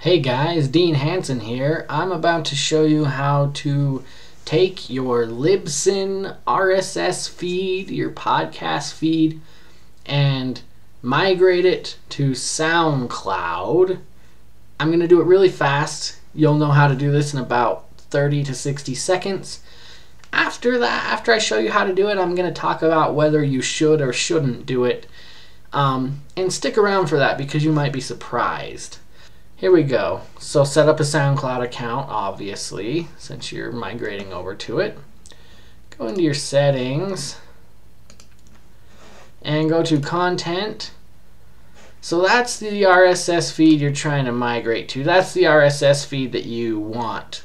Hey guys, Dean Hansen here. I'm about to show you how to take your Libsyn RSS feed, your podcast feed, and migrate it to SoundCloud. I'm going to do it really fast. You'll know how to do this in about 30 to 60 seconds. After that, after I show you how to do it, I'm going to talk about whether you should or shouldn't do it. Um, and stick around for that because you might be surprised. Here we go. So set up a SoundCloud account, obviously, since you're migrating over to it. Go into your settings and go to content. So that's the RSS feed you're trying to migrate to. That's the RSS feed that you want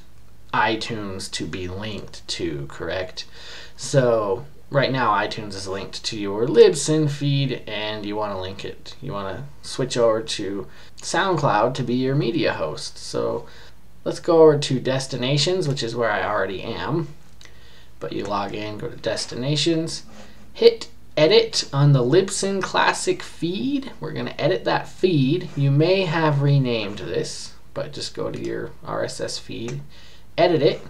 iTunes to be linked to, correct? So right now iTunes is linked to your Libsyn feed and you want to link it. You want to switch over to SoundCloud to be your media host. So let's go over to destinations, which is where I already am. But you log in, go to destinations, hit edit on the Libsyn Classic feed. We're going to edit that feed. You may have renamed this, but just go to your RSS feed, edit it,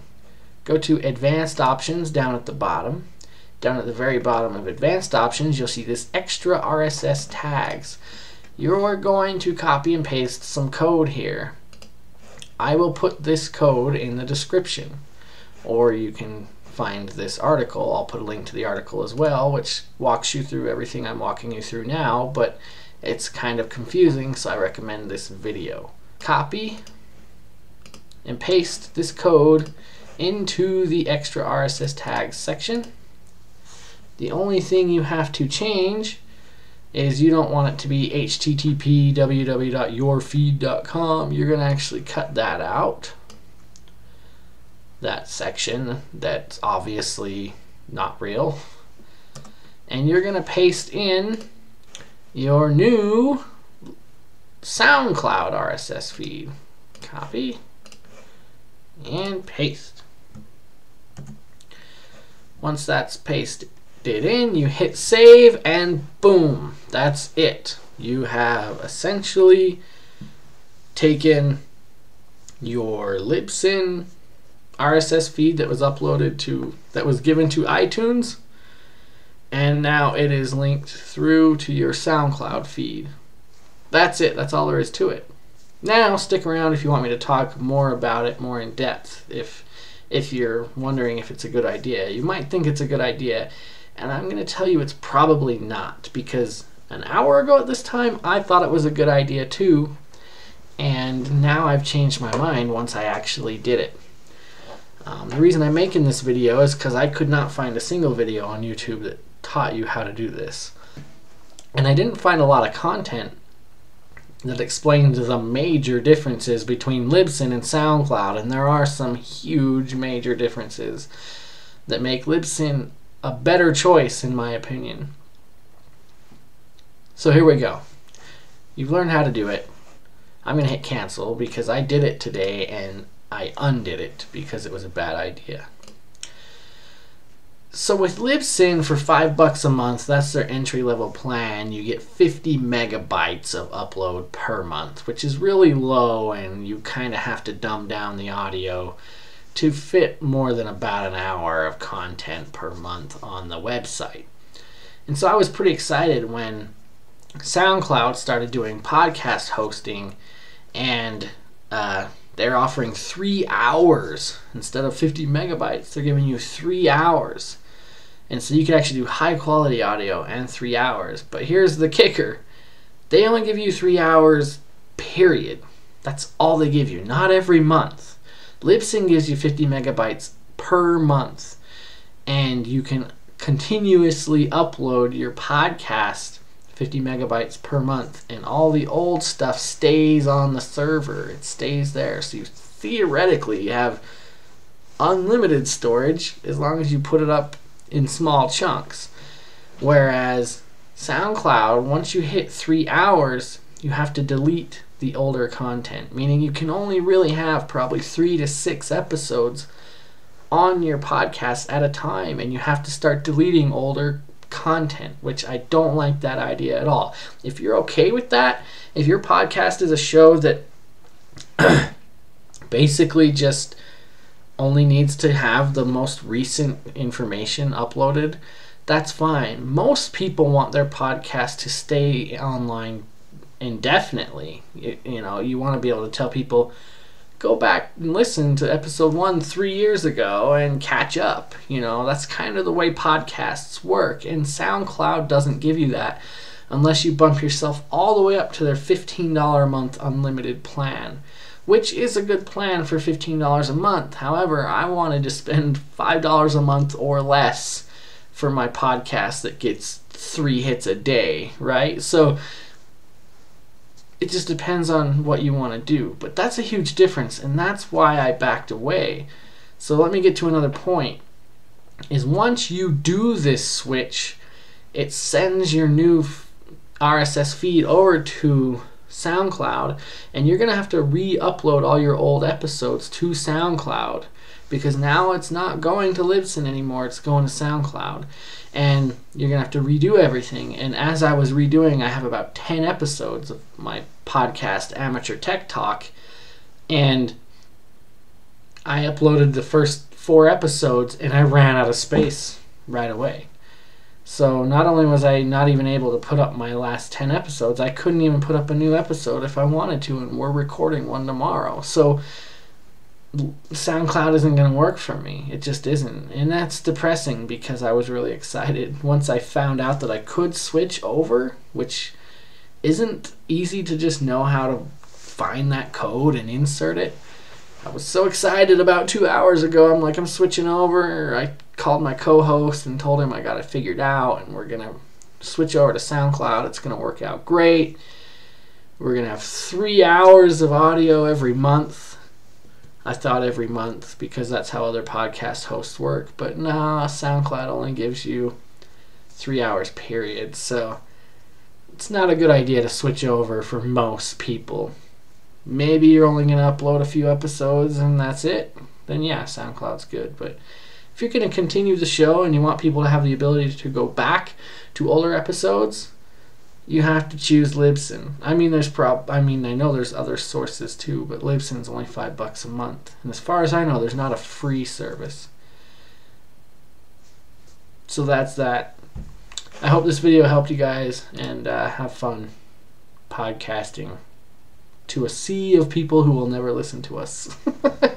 go to advanced options down at the bottom down at the very bottom of advanced options, you'll see this extra RSS tags. You're going to copy and paste some code here. I will put this code in the description, or you can find this article. I'll put a link to the article as well, which walks you through everything I'm walking you through now, but it's kind of confusing, so I recommend this video. Copy and paste this code into the extra RSS tags section. The only thing you have to change is you don't want it to be http www.yourfeed.com. You're going to actually cut that out. That section that's obviously not real. And you're going to paste in your new SoundCloud RSS feed. Copy and paste. Once that's pasted it in, you hit save, and boom, that's it. You have essentially taken your Libsyn RSS feed that was uploaded to, that was given to iTunes, and now it is linked through to your SoundCloud feed. That's it, that's all there is to it. Now, stick around if you want me to talk more about it more in depth. If if you're wondering if it's a good idea, you might think it's a good idea and I'm going to tell you it's probably not because an hour ago at this time I thought it was a good idea too. And now I've changed my mind once I actually did it. Um, the reason I'm making this video is because I could not find a single video on YouTube that taught you how to do this. And I didn't find a lot of content that explains the major differences between Libsyn and SoundCloud, and there are some huge major differences that make Libsyn a better choice, in my opinion. So here we go. You've learned how to do it. I'm going to hit cancel because I did it today and I undid it because it was a bad idea. So with Libsyn for five bucks a month, that's their entry level plan. You get 50 megabytes of upload per month, which is really low, and you kind of have to dumb down the audio to fit more than about an hour of content per month on the website. And so I was pretty excited when SoundCloud started doing podcast hosting and uh, they're offering three hours instead of 50 megabytes. They're giving you three hours. And so you can actually do high quality audio and three hours. But here's the kicker they only give you three hours, period. That's all they give you, not every month. Libsyn gives you 50 megabytes per month, and you can continuously upload your podcast 50 megabytes per month, and all the old stuff stays on the server. It stays there, so you theoretically have unlimited storage as long as you put it up in small chunks. Whereas SoundCloud, once you hit three hours, you have to delete the older content, meaning you can only really have probably three to six episodes on your podcast at a time, and you have to start deleting older content, which I don't like that idea at all. If you're okay with that, if your podcast is a show that basically just only needs to have the most recent information uploaded, that's fine. Most people want their podcast to stay online indefinitely. You, you know, you want to be able to tell people, go back and listen to episode one three years ago and catch up. You know, that's kind of the way podcasts work. And SoundCloud doesn't give you that unless you bump yourself all the way up to their $15 a month unlimited plan which is a good plan for $15 a month. However, I wanted to spend $5 a month or less for my podcast that gets three hits a day, right? So it just depends on what you want to do. But that's a huge difference, and that's why I backed away. So let me get to another point. Is once you do this switch, it sends your new RSS feed over to SoundCloud, and you're going to have to re upload all your old episodes to SoundCloud because now it's not going to Libsyn anymore, it's going to SoundCloud. And you're going to have to redo everything. And as I was redoing, I have about 10 episodes of my podcast, Amateur Tech Talk, and I uploaded the first four episodes and I ran out of space right away. So not only was I not even able to put up my last 10 episodes, I couldn't even put up a new episode if I wanted to, and we're recording one tomorrow. So SoundCloud isn't going to work for me. It just isn't. And that's depressing because I was really excited once I found out that I could switch over, which isn't easy to just know how to find that code and insert it. I was so excited about two hours ago. I'm like, I'm switching over. I called my co-host and told him I got it figured out, and we're gonna switch over to SoundCloud. It's gonna work out great. We're gonna have three hours of audio every month. I thought every month because that's how other podcast hosts work, but nah, SoundCloud only gives you three hours period. So it's not a good idea to switch over for most people maybe you're only going to upload a few episodes and that's it, then yeah, SoundCloud's good. But if you're going to continue the show and you want people to have the ability to go back to older episodes, you have to choose Libsyn. I mean, there's prob. I mean, I know there's other sources too, but Libsyn's only five bucks a month, and as far as I know, there's not a free service. So that's that. I hope this video helped you guys, and uh, have fun podcasting to a sea of people who will never listen to us.